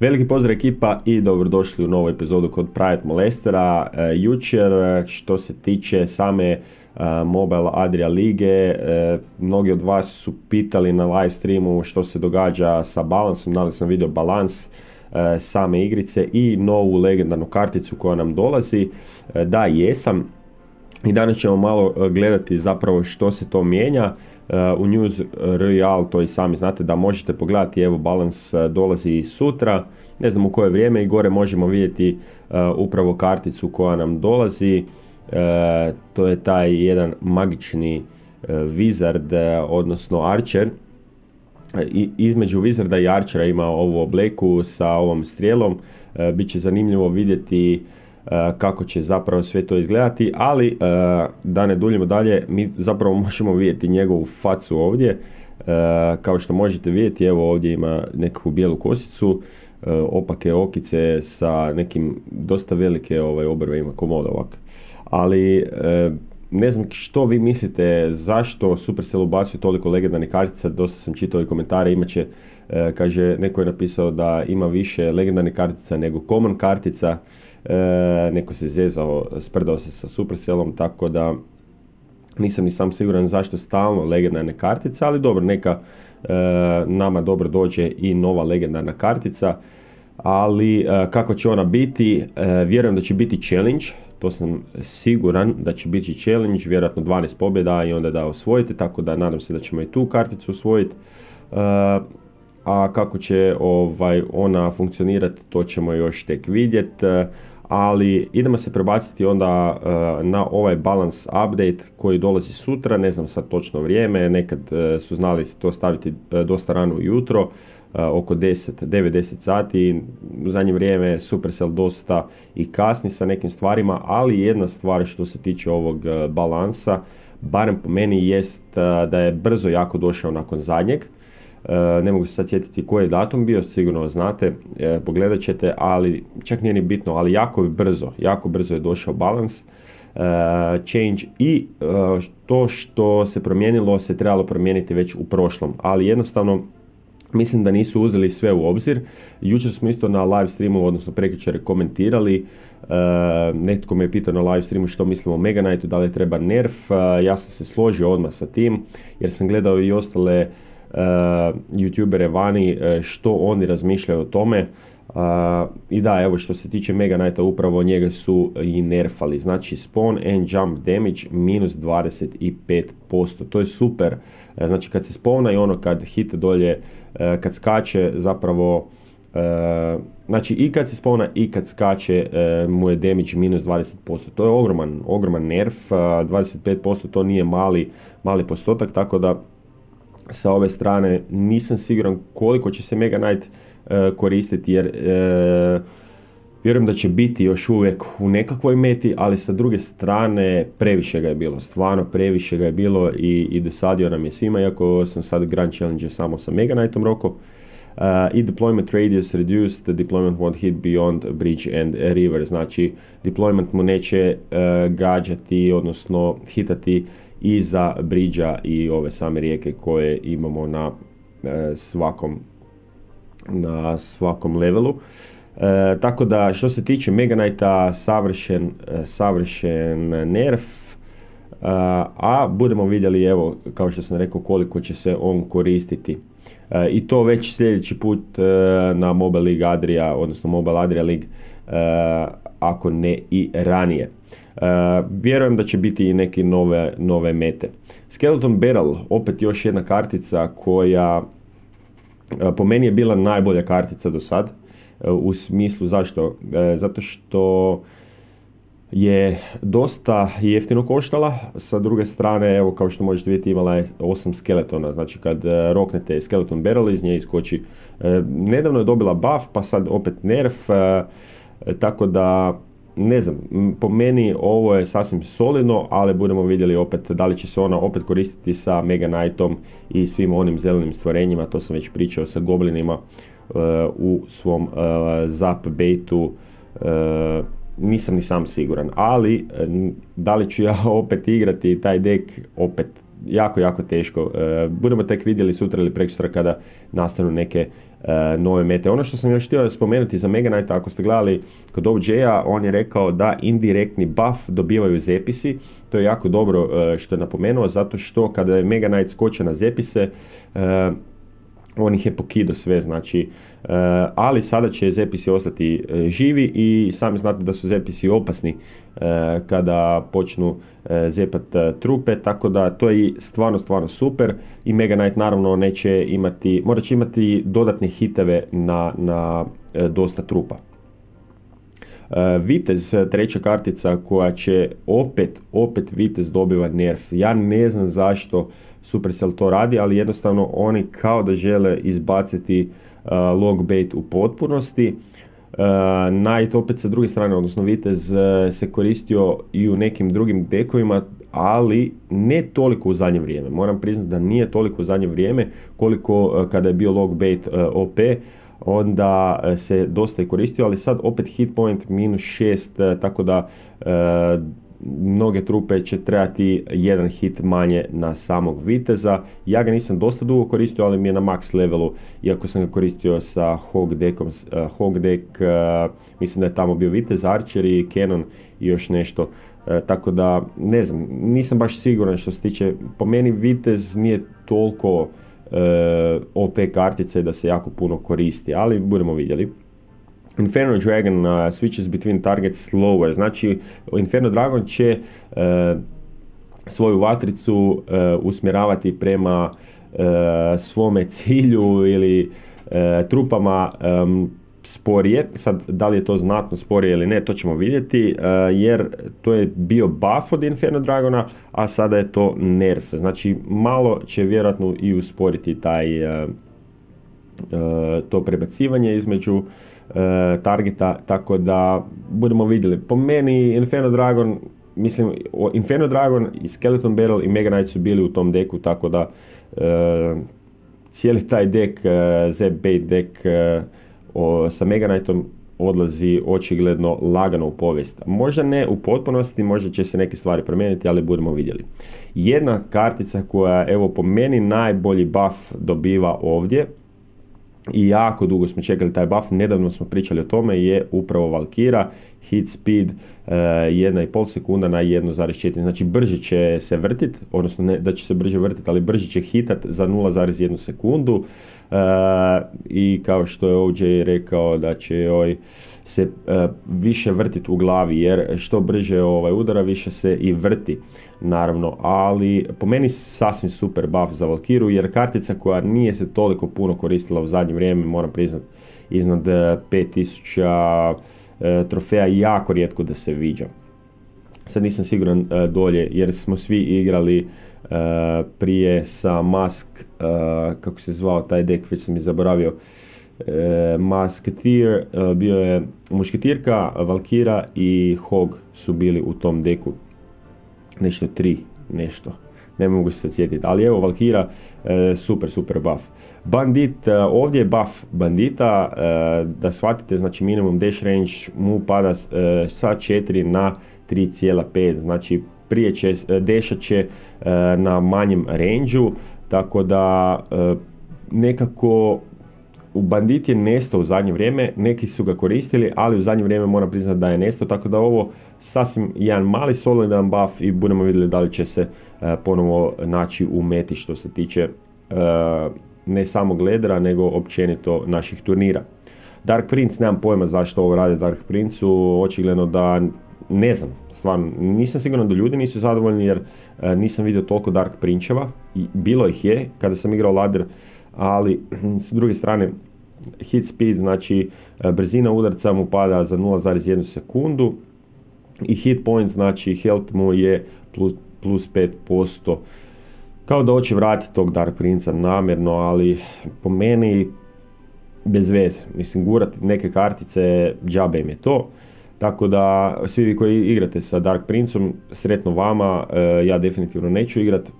Veliki pozdrav ekipa i dobrodošli u novu epizodu kod Private Molestera. E, jučer što se tiče same e, Mobile Adria lige, e, mnogi od vas su pitali na live streamu što se događa sa balansom, da li sam vidio balans same igrice i novu legendarnu karticu koja nam dolazi. Da, jesam. I danas ćemo malo gledati zapravo što se to mijenja. U News Royale to i sami znate da možete pogledati, evo balans dolazi sutra, ne znam u koje vrijeme i gore možemo vidjeti upravo karticu koja nam dolazi, to je taj jedan magični Wizard, odnosno Archer, i između Wizarda i Archera ima ovu obleku sa ovom strijelom, Biće zanimljivo vidjeti kako će zapravo sve to izgledati, ali da ne duljimo dalje, mi zapravo možemo vidjeti njegovu facu ovdje, kao što možete vidjeti, evo ovdje ima neku bijelu kosicu, opake okice sa nekim dosta velike ovaj, obrve ima komoda ovak. Ali ne znam što vi mislite zašto Supercell ubacio toliko legendarnih kartica, dosta sam čitao i komentare, imaće, kaže, neko je napisao da ima više legendarnih kartica nego common kartica, e, neko se zezao, sprdao se sa Supercellom, tako da nisam ni sam siguran zašto stalno legendarne kartice, ali dobro, neka e, nama dobro dođe i nova legendarna kartica, ali e, kako će ona biti, vjerujem da će biti challenge, to sam siguran da će biti challenge, vjerojatno 12 pobjeda i onda da osvojite, tako da nadam se da ćemo i tu karticu osvojiti. A kako će ovaj ona funkcionirati, to ćemo još tek vidjeti ali idemo se prebaciti onda uh, na ovaj balance update koji dolazi sutra, ne znam sad točno vrijeme, nekad su znali to staviti dosta rano ujutro, oko 10, 9-10 sati, u zadnje vrijeme Supercell dosta i kasni sa nekim stvarima, ali jedna stvar što se tiče ovog balansa, barem po meni jest da je brzo jako došao nakon zadnjeg, ne mogu se sad sjetiti koji je datum bio, sigurno znate, pogledat ćete, ali čak nije ni bitno, ali jako je brzo, jako brzo je došao balans, e, change i to što se promijenilo se trebalo promijeniti već u prošlom, ali jednostavno Mislim da nisu uzeli sve u obzir. Jučer smo isto na live streamu, odnosno prekjučer komentirali. netko me je pitao na live streamu što mislimo o Mega Knightu, da li treba nerf. ja sam se složio odmah sa tim, jer sam gledao i ostale uh, youtubere vani uh, što oni razmišljaju o tome. Uh, I da, evo što se tiče Mega Knighta, upravo njega su i nerfali. Znači spawn and jump damage minus 25%. To je super. Znači kad se spawna i ono kad hit dolje, kad skače zapravo znači i kad se spawna i kad skače mu je damage minus 20%. To je ogroman, ogroman nerf, 25% to nije mali, mali postotak, tako da sa ove strane nisam siguran koliko će se Mega Knight e, koristiti jer e, vjerujem da će biti još uvijek u nekakvoj meti, ali sa druge strane previše ga je bilo, stvarno previše ga je bilo i, i dosadio nam je svima, iako sam sad Grand Challenge samo sa Mega Knightom roko. Uh, i deployment radius reduced, deployment won't hit beyond bridge and river, znači deployment mu neće uh, gađati, odnosno hitati i za briđa i ove same rijeke koje imamo na e, svakom na svakom levelu. E, tako da što se tiče Mega Knighta savršen, e, savršen nerf, a budemo vidjeli evo kao što sam rekao koliko će se on koristiti. I to već sljedeći put na Mobile League Adria, odnosno Mobile Adria League, ako ne i ranije. Uh, vjerujem da će biti i neke nove, nove mete. Skeleton Barrel, opet još jedna kartica koja po meni je bila najbolja kartica do sad. Uh, u smislu zašto? Zato što je dosta jeftino koštala, sa druge strane, evo kao što možete vidjeti imala je 8 skeletona, znači kad roknete skeleton barrel iz nje iskoči. Nedavno je dobila buff, pa sad opet nerf, tako da ne znam, po meni ovo je sasvim solidno, ali budemo vidjeli opet da li će se ona opet koristiti sa Mega Knightom i svim onim zelenim stvorenjima, to sam već pričao sa goblinima uh, u svom uh, zap baitu, uh, nisam ni sam siguran, ali da li ću ja opet igrati taj dek, opet jako, jako teško. Budemo tek vidjeli sutra ili prekosutra kada nastanu neke nove mete. Ono što sam još htio spomenuti za Mega Knight, ako ste gledali kod OJ-a, on je rekao da indirektni buff dobivaju zepisi. To je jako dobro što je napomenuo, zato što kada je Mega Knight skoče na zepise, on ih je pokido sve, znači, e, ali sada će zepisi ostati e, živi i sami znate da su zepisi opasni e, kada počnu zepat trupe, tako da to je stvarno, stvarno super i Mega Knight naravno neće imati, morat će imati dodatne hiteve na, na dosta trupa. Vitez, treća kartica koja će opet, opet Vitez dobiva nerf. Ja ne znam zašto Supercell to radi, ali jednostavno oni kao da žele izbaciti uh, log bait u potpunosti. Uh, Night opet sa druge strane, odnosno Vitez uh, se koristio i u nekim drugim dekovima, ali ne toliko u zadnje vrijeme. Moram priznati da nije toliko u zadnje vrijeme koliko uh, kada je bio log bait OP, onda se dosta i koristio, ali sad opet hit point minus 6, tako da mnoge trupe će trebati jedan hit manje na samog viteza. Ja ga nisam dosta dugo koristio, ali mi je na max levelu, iako sam ga koristio sa Hog deckom. Uh, Hog deck, uh, mislim da je tamo bio vitez, Archer i Canon i još nešto. Uh, tako da, ne znam, nisam baš siguran što se tiče, po meni vitez nije toliko uh, OP kartice da se jako puno koristi, ali budemo vidjeli. Inferno Dragon uh, switches between targets slower. Znači, Inferno Dragon će uh, svoju vatricu uh, usmjeravati prema uh, svome cilju ili trupama um, sporije. Sad, da li je to znatno sporije ili ne, to ćemo vidjeti, jer to je bio buff od Inferno Dragona, a sada je to nerf. Znači, malo će vjerojatno i usporiti taj to prebacivanje između e, targeta, tako da budemo vidjeli. Po meni Inferno Dragon, mislim, Inferno Dragon i Skeleton Battle i Mega Knight su bili u tom deku, tako da e, cijeli taj dek, e, Zeb Bait dek e, o, sa Mega Knightom odlazi očigledno lagano u povijest. Možda ne u potpunosti, možda će se neke stvari promijeniti, ali budemo vidjeli. Jedna kartica koja, evo, po meni najbolji buff dobiva ovdje, i jako dugo smo čekali taj buff, nedavno smo pričali o tome, je upravo Valkira, hit speed uh, eh, 1,5 sekunda na 1,4, znači brže će se vrtit, odnosno ne da će se brže vrtit, ali brže će hitat za 0,1 sekundu. Uh, i kao što je OJ rekao da će joj se uh, više vrtit u glavi, jer što brže ovaj udara, više se i vrti naravno, ali po meni sasvim super buff za Valkiru, jer kartica koja nije se toliko puno koristila u zadnje vrijeme, moram priznat, iznad 5000 e, trofeja jako rijetko da se viđa. Sad nisam siguran e, dolje, jer smo svi igrali e, prije sa Mask, kako se zvao taj dek, već sam i zaboravio, Musketeer, bio je Mušketirka, Valkira i Hog su bili u tom deku nešto tri, nešto. Ne mogu se sjetiti, ali evo Valkira, e, super, super buff. Bandit, e, ovdje je buff bandita, e, da shvatite, znači minimum dash range mu pada sa 4 na 3,5, znači prije će, dešat će na manjem range tako da nekako Bandit je nestao u zadnje vrijeme, neki su ga koristili, ali u zadnje vrijeme moram priznati da je nestao, tako da ovo sasvim jedan mali solidan buff i budemo vidjeli da li će se uh, ponovo naći u meti što se tiče uh, ne samo gledera, nego općenito naših turnira. Dark Prince, nemam pojma zašto ovo rade Dark Prince-u, očigledno da ne znam, stvarno, nisam siguran da ljudi nisu zadovoljni jer uh, nisam vidio toliko Dark Prinčeva, bilo ih je kada sam igrao ladder, ali s druge strane hit speed, znači e, brzina udarca mu pada za 0,1 sekundu i hit point, znači health mu je plus, plus 5%. Kao da hoće vratiti tog Dark Princa namjerno, ali po meni bez veze. Mislim, gurati neke kartice, džabe im je to. Tako da, svi vi koji igrate sa Dark Princom, sretno vama, e, ja definitivno neću igrat.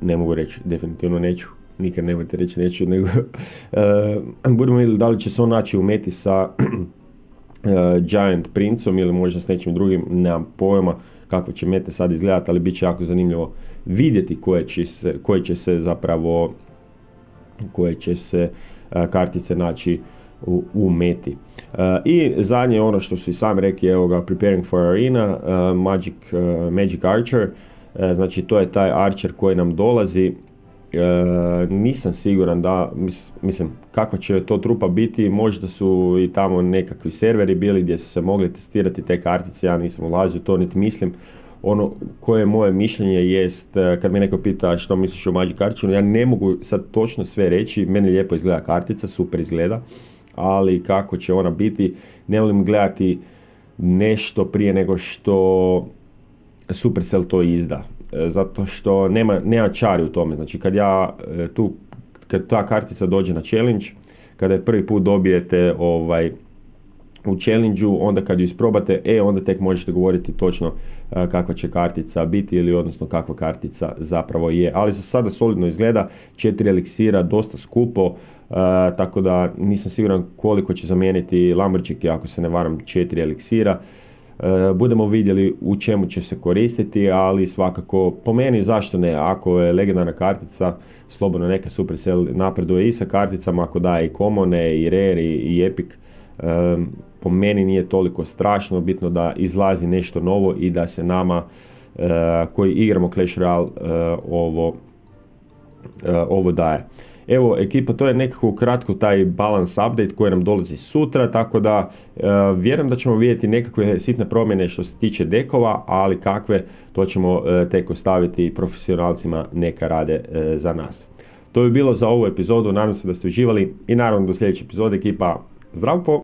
Ne mogu reći, definitivno neću nikad nemojte reći neću, nego uh, budemo vidjeli da li će se on naći u meti sa uh, Giant Princom ili možda s nečim drugim, nemam pojma, kako će mete sad izgledati, ali bit će jako zanimljivo vidjeti koje će se, koje će se zapravo koje će se kartice naći u, u meti. I zadnje ono što su i sami rekli, evo ga, Preparing for Arena, Magic, Magic Archer, znači to je taj Archer koji nam dolazi, nisam siguran da, mislim, kakva će to trupa biti, možda su i tamo nekakvi serveri bili gdje su se mogli testirati te kartice, ja nisam ulazio to, niti mislim, ono koje moje mišljenje jest, kad me neko pita što misliš o Magic Archeru, ja ne mogu sad točno sve reći, meni lijepo izgleda kartica, super izgleda, ali kako će ona biti, ne volim gledati nešto prije nego što Supercell to izda. E, zato što nema, nema čari u tome. Znači kad ja e, tu, kad ta kartica dođe na challenge, kada je prvi put dobijete ovaj, u challenge onda kad ju isprobate, e, onda tek možete govoriti točno e, kakva će kartica biti ili odnosno kakva kartica zapravo je. Ali za sada solidno izgleda, četiri eliksira, dosta skupo, tako da nisam siguran koliko će zamijeniti Lambrčike, ako se ne varam, četiri eliksira. E, budemo vidjeli u čemu će se koristiti, ali svakako po meni zašto ne, ako je legendarna kartica, slobodno neka Supercell napreduje i sa karticama, ako daje i komone, i rare, i, i epic, po meni nije toliko strašno, bitno da izlazi nešto novo i da se nama e, koji igramo Clash Royale ovo, ovo daje. Evo, ekipa, to je nekako kratko taj balance update koji nam dolazi sutra, tako da e, vjerujem da ćemo vidjeti nekakve sitne promjene što se tiče dekova, ali kakve, to ćemo e, tek ostaviti profesionalcima neka rade e, za nas. To je bilo za ovu epizodu, nadam se da ste uživali i naravno do sljedeće epizode ekipa, zdravo!